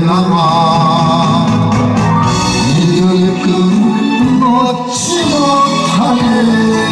남아 이별의 끝 놓지 못하네.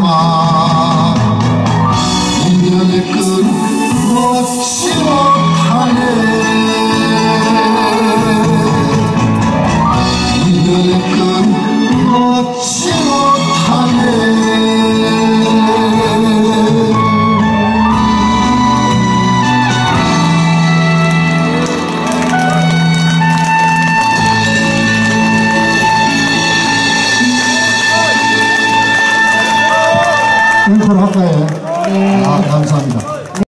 啊 한번 할까요? 네. 아, 감사합니다.